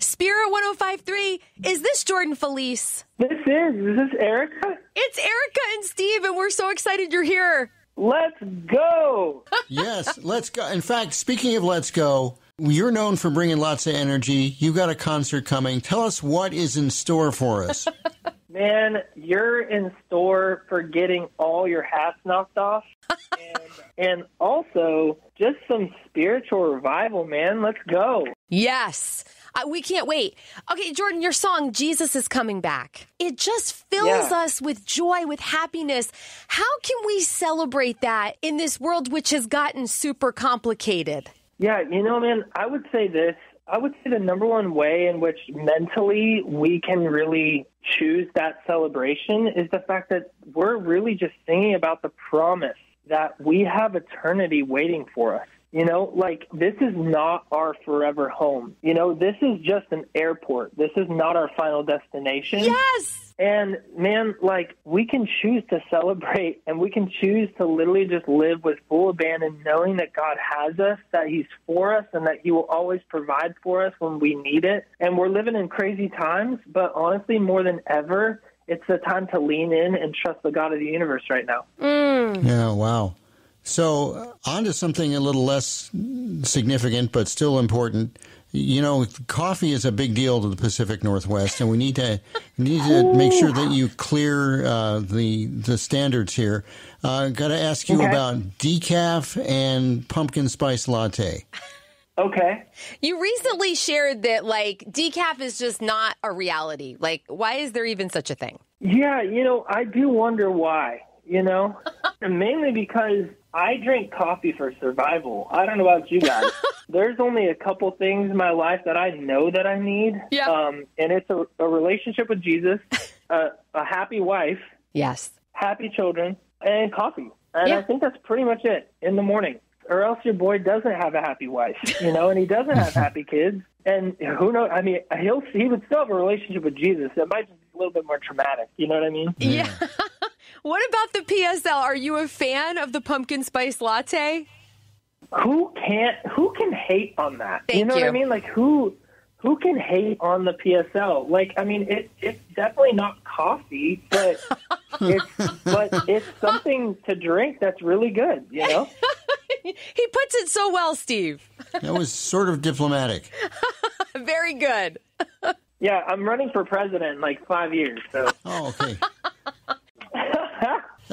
Spirit 1053. Is this Jordan Feliz? This is. Is this Erica? It's Erica and Steve, and we're so excited you're here. Let's go. yes, let's go. In fact, speaking of let's go, you're known for bringing lots of energy. You've got a concert coming. Tell us what is in store for us. Man, you're in store for getting all your hats knocked off. and, and also just some spiritual revival, man. Let's go. Yes. We can't wait. Okay, Jordan, your song, Jesus is Coming Back. It just fills Yeah. us with joy, with happiness. How can we celebrate that in this world which has gotten super complicated? Yeah, you know, man, I would say this. I would say the number one way in which mentally we can really choose that celebration is the fact that we're really just singing about the promise that we have eternity waiting for us. You know, like this is not our forever home. You know, this is just an airport. This is not our final destination. Yes. And man, like we can choose to celebrate and we can choose to literally just live with full abandon, knowing that God has us, that He's for us, and that He will always provide for us when we need it. And we're living in crazy times, but honestly, more than ever, it's the time to lean in and trust the God of the universe right now. Mm. Yeah, wow. So, uh, on to something a little less significant, but still important. You know, coffee is a big deal to the Pacific Northwest, and we need to need to make sure that you clear uh, the the standards here. Uh, Got to ask you Okay. about decaf and pumpkin spice latte. Okay. You recently shared that, like, decaf is just not a reality. Like, why is there even such a thing? Yeah, you know, I do wonder why, you know? and mainly because I drink coffee for survival. I don't know about you guys. There's only a couple things in my life that I know that I need. Yeah. Um, and it's a, a relationship with Jesus, a, a happy wife, Yes. happy children, and coffee. And Yeah. I think that's pretty much it in the morning. Or else your boy doesn't have a happy wife, you know, and he doesn't have happy kids. And who knows? I mean, he'll he would still have a relationship with Jesus. It might just be a little bit more traumatic. You know what I mean? Yeah. What about the PSL? Are you a fan of the pumpkin spice latte? Who can't? Who can hate on that? you Thank know what. I mean? Like who? Who can hate on the PSL? Like, I mean, it, it's definitely not coffee, but it's but it's something to drink that's really good. You know? He puts it so well, Steve. That was sort of diplomatic. Very good. Yeah, I'm running for president in like five years. So Oh, okay.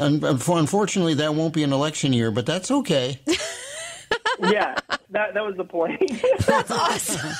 Un- Unfortunately, that won't be an election year, but that's okay. yeah, that that was the point. That's awesome.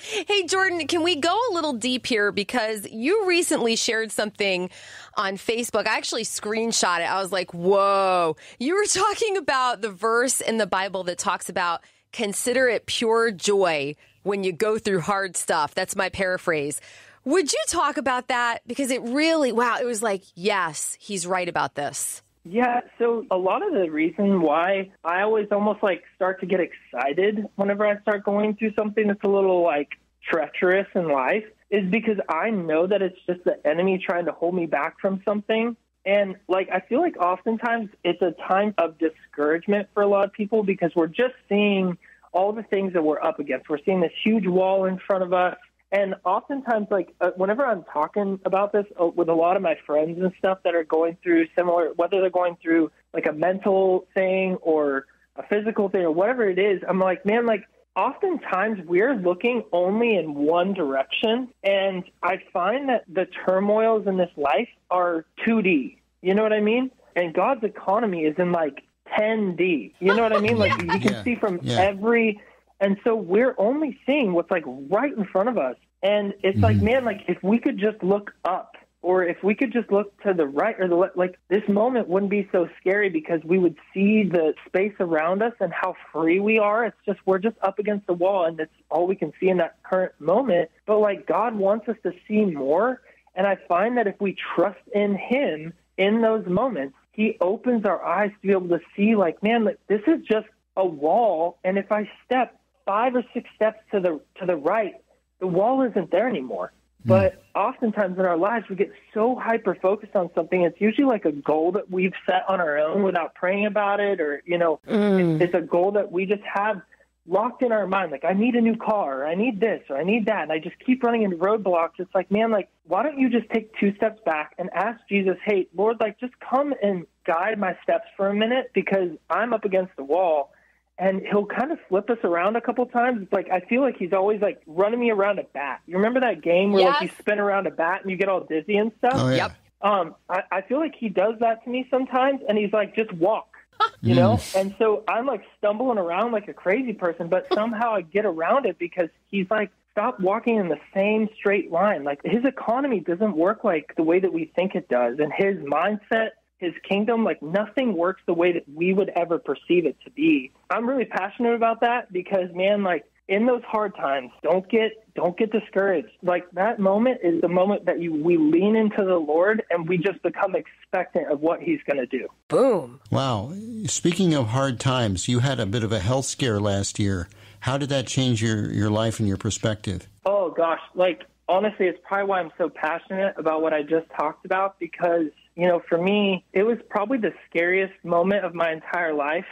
hey, Jordan, can we go a little deep here? Because you recently shared something on Facebook. I actually screenshot it. I was like, whoa. You were talking about the verse in the Bible that talks about consider it pure joy when you go through hard stuff. That's my paraphrase. Would you talk about that? Because it really, wow, it was like, yes, he's right about this. Yeah, so a lot of the reason why I always almost like start to get excited whenever I start going through something that's a little like treacherous in life is because I know that it's just the enemy trying to hold me back from something. And like I feel like oftentimes it's a time of discouragement for a lot of people because we're just seeing all the things that we're up against. We're seeing this huge wall in front of us. And oftentimes, like uh, whenever I'm talking about this uh, with a lot of my friends and stuff that are going through similar, whether they're going through like a mental thing or a physical thing or whatever it is, I'm like, man, like oftentimes we're looking only in one direction. And I find that the turmoils in this life are 2D. You know what I mean? And God's economy is in like 10D. You know what I mean? Like you can Yeah. see from Yeah. every and so we're only seeing what's like right in front of us. And it's like, mm-hmm. man, like if we could just look up or if we could just look to the right or the left, like this moment wouldn't be so scary because we would see the space around us and how free we are. It's just, we're just up against the wall and it's all we can see in that current moment. But like God wants us to see more. And I find that if we trust in Him in those moments, He opens our eyes to be able to see, like, man, like, this is just a wall. And if I step five or six steps to the to the right, the wall isn't there anymore. But hmm. oftentimes in our lives, we get so hyper focused on something. It's usually like a goal that we've set on our own without praying about it, or you know, it's, hmm. it's a goal that we just have locked in our mind, like, I need a new car, or I need this, or I need that. And I just keep running into roadblocks. It's like, man, like, why don't you just take two steps back and ask Jesus, hey, Lord, like, just come and guide my steps for a minute because I'm up against the wall. And he'll kind of flip us around a couple times. It's like I feel like he's always like running me around a bat. You remember that game where like you spin around a bat and you get all dizzy and stuff? Oh, yeah. Yep. um, I, I feel like he does that to me sometimes, and he's like, just walk, you know? And so I'm like stumbling around like a crazy person, but somehow I get around it because he's like, stop walking in the same straight line. Like his economy doesn't work like the way that we think it does, and his mindset. His kingdom, like nothing works the way that we would ever perceive it to be. I'm really passionate about that because, man, like in those hard times, don't get don't get discouraged. Like that moment is the moment that you we lean into the Lord and we just become expectant of what He's going to do. Boom. Wow. Speaking of hard times, you had a bit of a health scare last year. How did that change your, your life and your perspective? Oh gosh, like honestly, it's probably why I'm so passionate about what I just talked about because you know, for me, it was probably the scariest moment of my entire life.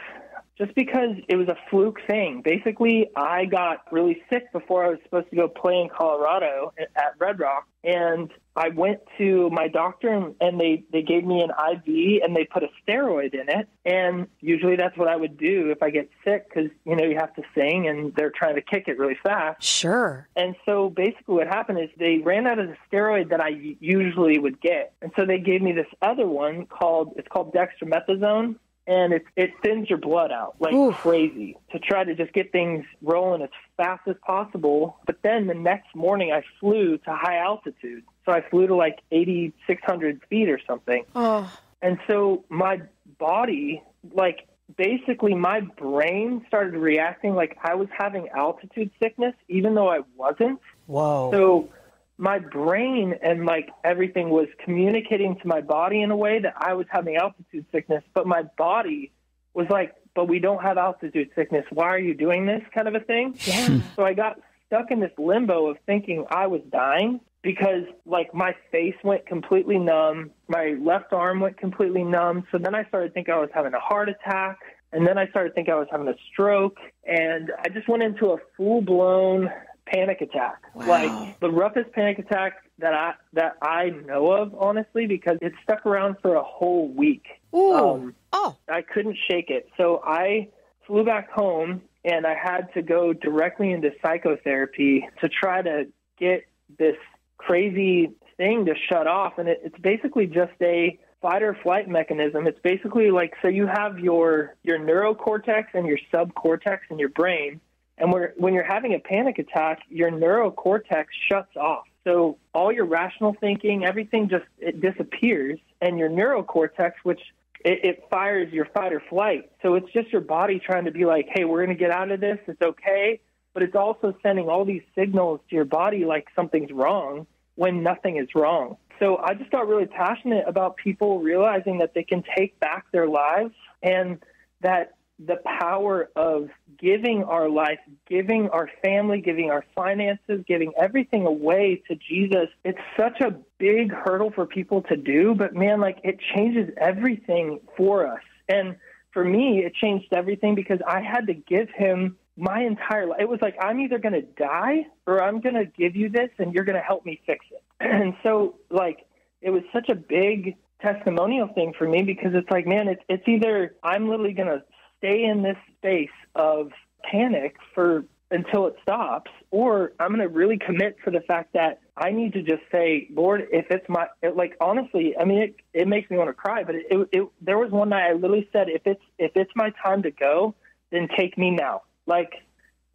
Just because it was a fluke thing. Basically, I got really sick before I was supposed to go play in Colorado at Red Rock. And I went to my doctor and, and they, they gave me an IV and they put a steroid in it. And usually that's what I would do if I get sick because, you know, you have to sing and they're trying to kick it really fast. Sure. And so basically what happened is they ran out of the steroid that I usually would get. And so they gave me this other one called, it's called dextromethasone. And it, it thins your blood out like Oof. crazy to try to just get things rolling as fast as possible. But then the next morning I flew to high altitude. So I flew to like 8,600 feet or something. Oh, And so my body, like basically my brain started reacting like I was having altitude sickness, even though I wasn't. whoa. So my brain and like everything was communicating to my body in a way that I was having altitude sickness, but my body was like, but we don't have altitude sickness. Why are you doing this kind of a thing? yeah. So I got stuck in this limbo of thinking I was dying because like my face went completely numb, my left arm went completely numb. So then I started thinking I was having a heart attack, and then I started thinking I was having a stroke, and I just went into a full blown panic attack. Wow. Like the roughest panic attack that I that I know of, honestly, because it stuck around for a whole week. Ooh. Um, oh, I couldn't shake it. So I flew back home and I had to go directly into psychotherapy to try to get this crazy thing to shut off. And it, it's basically just a fight or flight mechanism. It's basically like so you have your your neurocortex and your subcortex in your brain. And where, when you're having a panic attack, your neurocortex shuts off. So all your rational thinking, everything just it disappears, and your neurocortex, which it, it fires your fight or flight. So it's just your body trying to be like, hey, we're going to get out of this. It's okay. But it's also sending all these signals to your body like something's wrong when nothing is wrong. So I just got really passionate about people realizing that they can take back their lives and that the power of giving our life, giving our family, giving our finances, giving everything away to Jesus, it's such a big hurdle for people to do, but man, like it changes everything for us. And for me, it changed everything because I had to give him my entire life. It was like, I'm either going to die or I'm going to give you this and you're going to help me fix it. And so, like, it was such a big testimonial thing for me because it's like, man, it's, it's either I'm literally going to stay in this space of panic for until it stops, or I'm going to really commit to the fact that I need to just say, Lord, if it's my it, like honestly, I mean, it it makes me want to cry, but it, it, it there was one night I literally said, if it's if it's my time to go, then take me now, like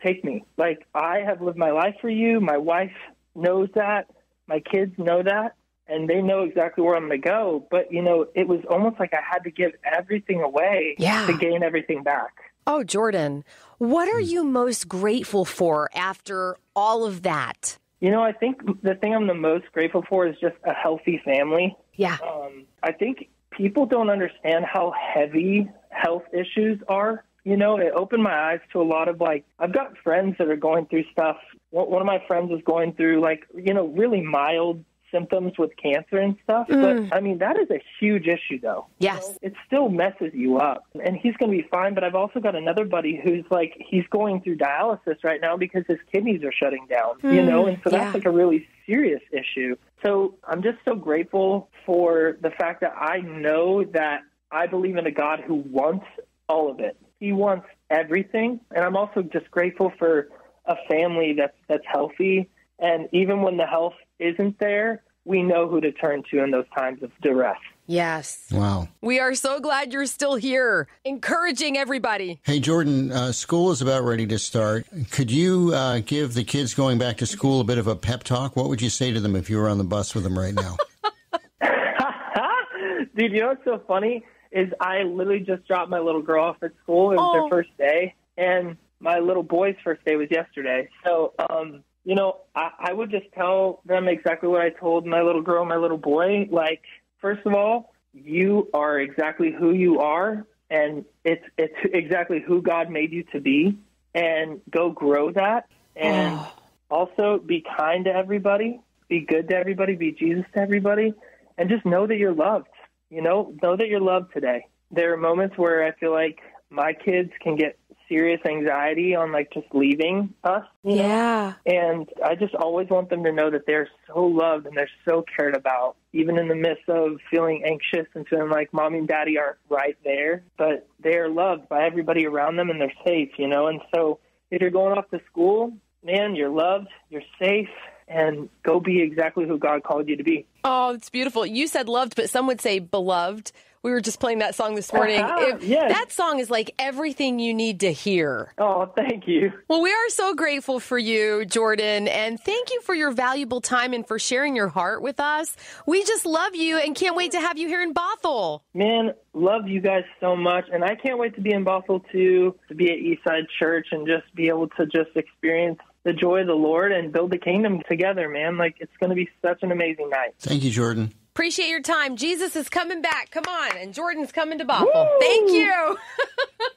take me, like I have lived my life for you. My wife knows that, my kids know that, and they know exactly where I'm going to go. But you know, it was almost like I had to give everything away Yeah. to gain everything back. oh, Jordan, what are you most grateful for after all of that? You know, I think the thing I'm the most grateful for is just a healthy family. Yeah. Um, I think people don't understand how heavy health issues are. You know, it opened my eyes to a lot of like, I've got friends that are going through stuff. One one of my friends is going through like, you know, really mild symptoms with cancer and stuff. But mm. I mean, that is a huge issue, though. Yes. It still messes you up. And he's going to be fine. But I've also got another buddy who's like, he's going through dialysis right now because his kidneys are shutting down, you mm. know? And so that's yeah. like a really serious issue. So I'm just so grateful for the fact that I know that I believe in a God who wants all of it. He wants everything. And I'm also just grateful for a family that's that's healthy. And even when the health isn't there, we know who to turn to in those times of duress. Yes. Wow. We are so glad you're still here, encouraging everybody. Hey, Jordan, uh, school is about ready to start. Could you uh, give the kids going back to school a bit of a pep talk? What would you say to them if you were on the bus with them right now? Dude, you know what's so funny is I literally just dropped my little girl off at school. It was Oh. her first day, and my little boy's first day was yesterday. So, um, you know, I, I would just tell them exactly what I told my little girl, my little boy. Like, first of all, you are exactly who you are, and it's it's exactly who God made you to be, and go grow that, and ah. also be kind to everybody, be good to everybody, be Jesus to everybody, and just know that you're loved. You know, know that you're loved today. There are moments where I feel like my kids can get serious anxiety on like just leaving us. you know? Yeah. And I just always want them to know that they're so loved and they're so cared about, even in the midst of feeling anxious and feeling like mommy and daddy aren't right there. But they are loved by everybody around them and they're safe, you know? And so if you're going off to school, man, you're loved, you're safe, and go be exactly who God called you to be. Oh, it's beautiful. You said loved, but some would say beloved. We were just playing that song this morning. If- Yes. That song is like everything you need to hear. Oh, thank you. Well, we are so grateful for you, Jordan, and thank you for your valuable time and for sharing your heart with us. We just love you and can't wait to have you here in Bothell. Man, love you guys so much, and I can't wait to be in Bothell too, to be at Eastside Church and just be able to just experience the joy of the Lord and build the kingdom together, man. Like it's going to be such an amazing night. Thank you, Jordan. Appreciate your time. Jesus is coming back. Come on. And Jordan's coming to Bothell. Thank you.